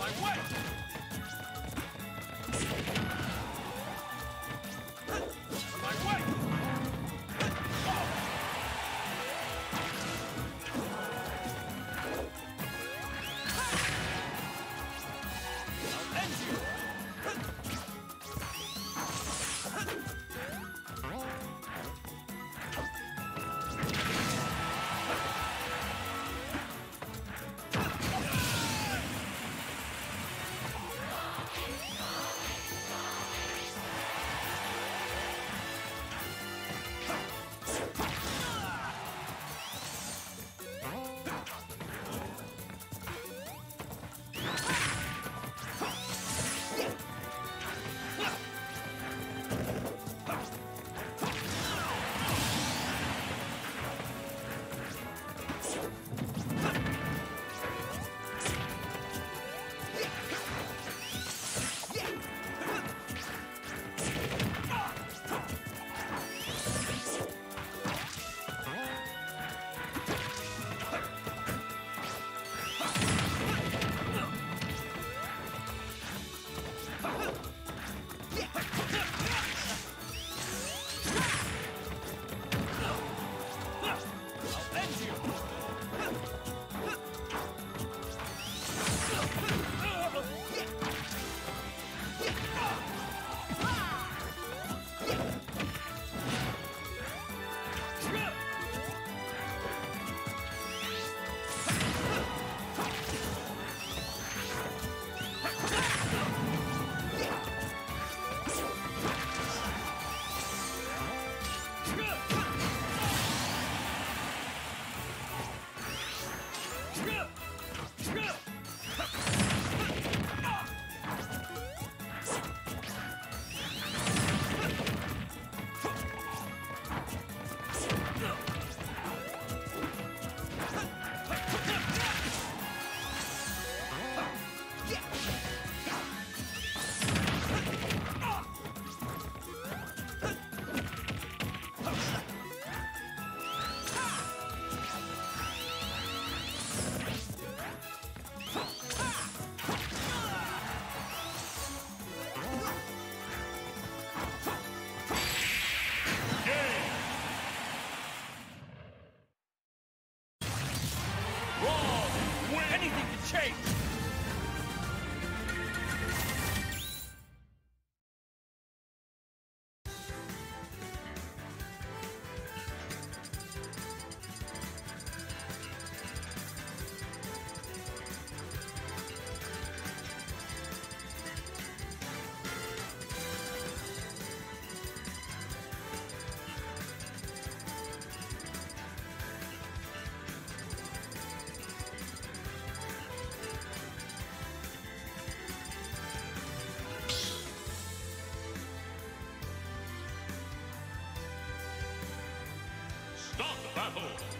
my way! Anything can change! Battle!